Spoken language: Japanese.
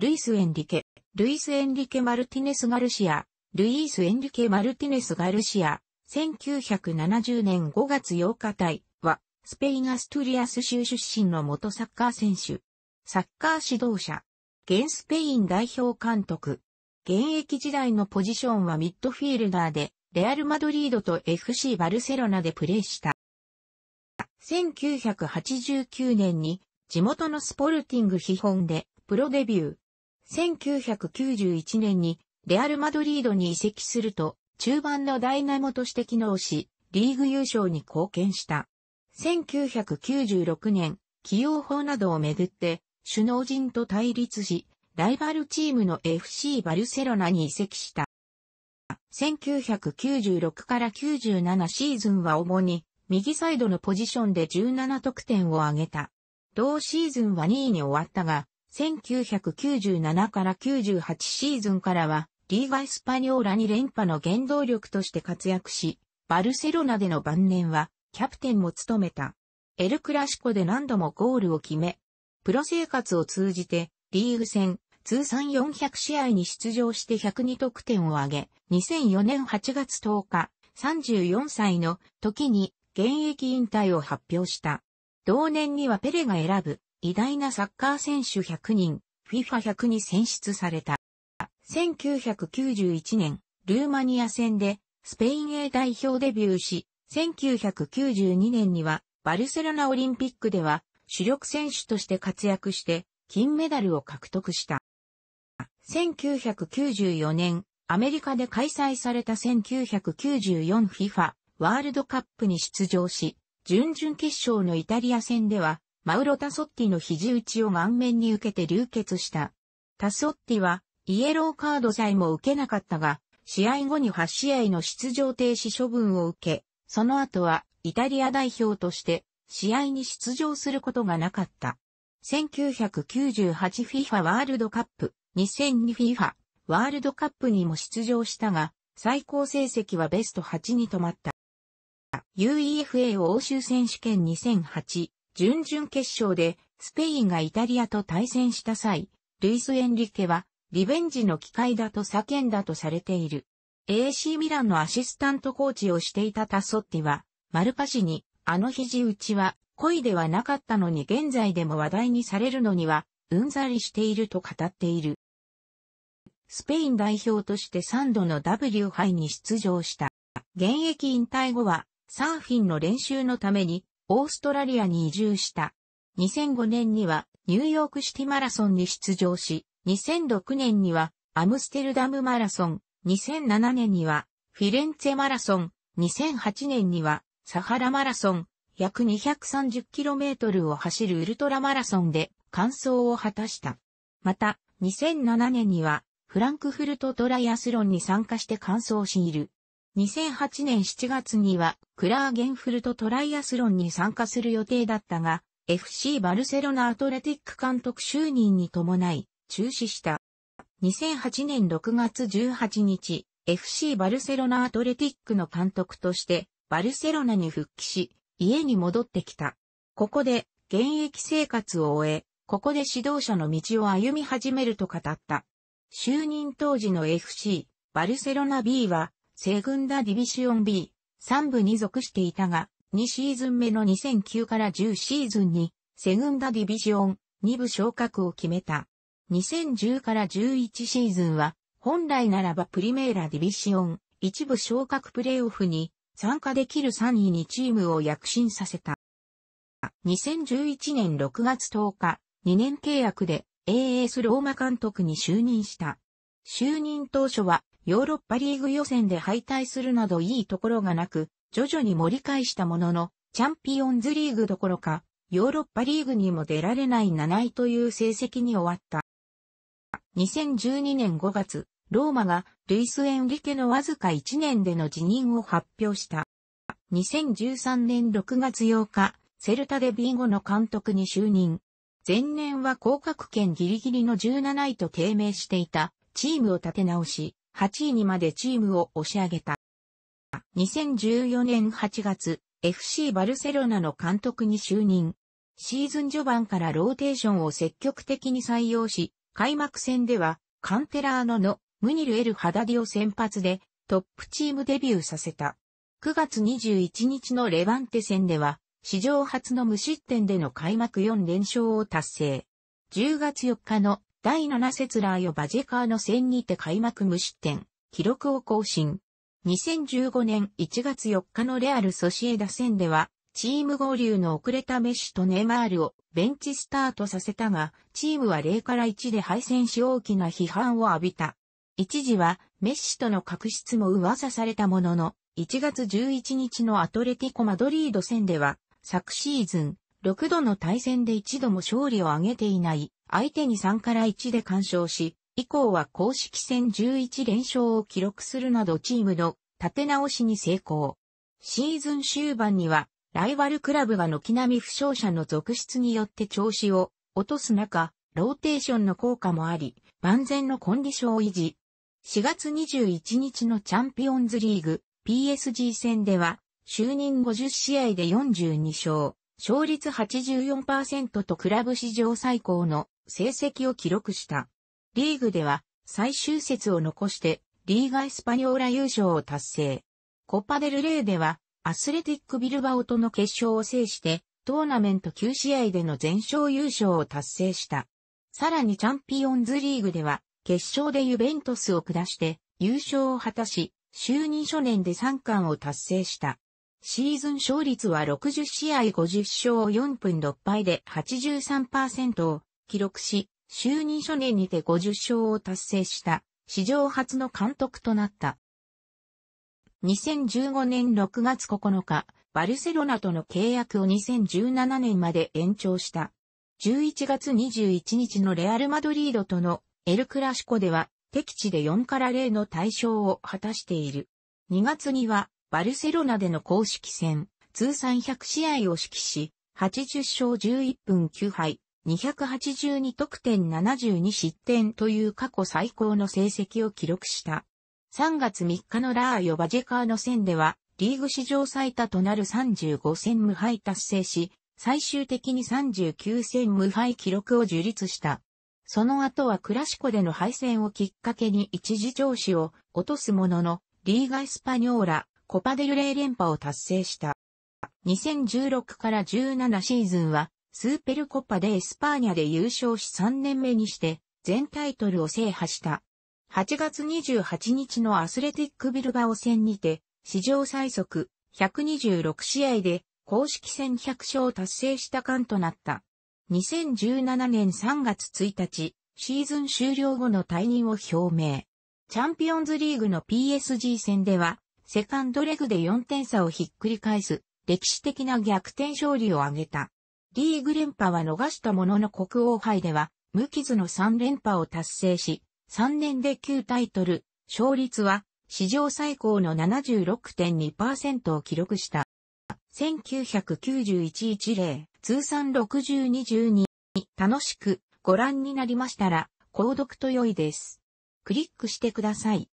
ルイス・エンリケ、ルイス・エンリケ・マルティネス・ガルシア、ルイース・エンリケ・マルティネス・ガルシア、1970年5月8日隊は、スペイン・アストゥリアス州出身の元サッカー選手。サッカー指導者。現スペイン代表監督。現役時代のポジションはミッドフィールダーで、レアル・マドリードと FC バルセロナでプレーした。1989年に地元のスポルティング基本でプロデビュー。1991年にレアル・マドリードに移籍すると中盤のダイナモとして機能し、リーグ優勝に貢献した。1996年、起用法などをめぐって首脳陣と対立し、ライバルチームの FC バルセロナに移籍した。1996から97シーズンは主に右サイドのポジションで17得点を挙げた。同シーズンは2位に終わったが、1997から98シーズンからはリーガ・エスパニョーラに連覇の原動力として活躍し、バルセロナでの晩年はキャプテンも務めた。エルクラシコで何度もゴールを決め、プロ生活を通じてリーグ戦通算400試合に出場して102得点を挙げ、2004年8月10日、34歳の時に現役引退を発表した。同年にはペレが選ぶ偉大なサッカー選手100人、FIFA100 に選出された。1991年、ルーマニア戦でスペイン A 代表デビューし、1992年にはバルセロナオリンピックでは主力選手として活躍して金メダルを獲得した。1994年、アメリカで開催された 1994FIFA ワールドカップに出場し、準々決勝のイタリア戦では、マウロ・タソッティの肘打ちを顔面に受けて流血した。タソッティは、イエローカードさえも受けなかったが、試合後に8試合の出場停止処分を受け、その後はイタリア代表として試合に出場することがなかった。1998FIFA ワールドカップ2002 FIFA ワールドカップにも出場したが、最高成績はベスト8に止まった。UEFA 欧州選手権2008準々決勝でスペインがイタリアと対戦した際、ルイス・エンリケはリベンジの機会だと叫んだとされている。AC ミランのアシスタントコーチをしていたタソッティは、マルパ氏に、あの肘打ちは恋ではなかったのに現在でも話題にされるのにはうんざりしていると語っている。スペイン代表として3度の W 杯に出場した。現役引退後はサーフィンの練習のためにオーストラリアに移住した。2005年にはニューヨークシティマラソンに出場し、2006年にはアムステルダムマラソン、2007年にはフィレンツェマラソン、2008年にはサハラマラソン、約 230km を走るウルトラマラソンで完走を果たした。また、2007年には、フランクフルトトライアスロンに参加して完走している。2008年7月には、クラーゲンフルトトライアスロンに参加する予定だったが、FC バルセロナアトレティック監督就任に伴い、中止した。2008年6月18日、FC バルセロナアトレティックの監督として、バルセロナに復帰し、家に戻ってきた。ここで、現役生活を終え、ここで指導者の道を歩み始めると語った。就任当時の FC、バルセロナ B は、セグンダディビシオン B、3部に属していたが、2シーズン目の2009から10シーズンに、セグンダディビシオン2部昇格を決めた。2010から11シーズンは、本来ならばプリメーラディビシオン1部昇格プレーオフに参加できる3位にチームを躍進させた。2011年6月10日、2年契約で AS ローマ監督に就任した。就任当初はヨーロッパリーグ予選で敗退するなどいいところがなく、徐々に盛り返したものの、チャンピオンズリーグどころか、ヨーロッパリーグにも出られない7位という成績に終わった。2012年5月、ローマがルイス・エンリケのわずか1年での辞任を発表した。2013年6月8日、セルタ・デ・ビーゴの監督に就任。前年は降格圏ギリギリの17位と低迷していたチームを立て直し、8位にまでチームを押し上げた。2014年8月、FC バルセロナの監督に就任。シーズン序盤からローテーションを積極的に採用し、開幕戦では、カンテラーノのムニル・エル・ハダディを先発でトップチームデビューさせた。9月21日のレバンテ戦では、史上初の無失点での開幕4連勝を達成。10月4日の第7節ラーヨ・バジェカーの戦にて開幕無失点、記録を更新。2015年1月4日のレアル・ソシエダ戦では、チーム合流の遅れたメッシとネマールをベンチスタートさせたが、チームは0から1で敗戦し大きな批判を浴びた。一時はメッシとの確執も噂されたものの、1月11日のアトレティコ・マドリード戦では、昨シーズン、6度の対戦で一度も勝利を挙げていない、相手に3から1で完勝し、以降は公式戦11連勝を記録するなどチームの立て直しに成功。シーズン終盤には、ライバルクラブが軒並み負傷者の続出によって調子を落とす中、ローテーションの効果もあり、万全のコンディションを維持。4月21日のチャンピオンズリーグ PSG 戦では、就任50試合で42勝、勝率84%とクラブ史上最高の成績を記録した。リーグでは最終節を残してリーガ・エスパニョーラ優勝を達成。コパデルレーではアスレティックビルバオとの決勝を制してトーナメント9試合での全勝優勝を達成した。さらにチャンピオンズリーグでは決勝でユベントスを下して優勝を果たし、就任初年で3冠を達成した。シーズン勝率は60試合50勝4分6敗で83%を記録し、就任初年にて50勝を達成した史上初の監督となった。2015年6月9日、バルセロナとの契約を2017年まで延長した。11月21日のレアル・マドリードとのエルクラシコでは敵地で4から0の大勝を果たしている。2月にはバルセロナでの公式戦、通算100試合を指揮し、80勝11分9敗、282得点72失点という過去最高の成績を記録した。3月3日のラーヨ・バジェカーノ戦では、リーグ史上最多となる35戦無敗達成し、最終的に39戦無敗記録を樹立した。その後はクラシコでの敗戦をきっかけに一時調子を落とすものの、リーガ・エスパニョーラ、コパデルレイ連覇を達成した。2016から17シーズンは、スーペルコパ・デ・エスパーニャで優勝し3年目にして、全タイトルを制覇した。8月28日のアスレティックビルバオ戦にて、史上最速126試合で公式戦100勝を達成した間となった。2017年3月1日、シーズン終了後の退任を表明。チャンピオンズリーグの PSG 戦では、セカンドレグで4点差をひっくり返す、歴史的な逆転勝利を挙げた。リーグ連覇は逃したものの国王杯では、無傷の3連覇を達成し、3年で9タイトル、勝率は史上最高の76.2%を記録した。1991-10通算60-22楽しくご覧になりましたら購読と良いです。クリックしてください。